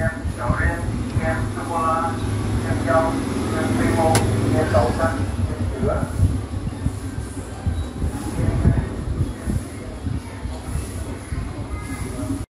kem đậu đen kem sô cô la kem dâu kem quy mô kem đậu xanh kem sữa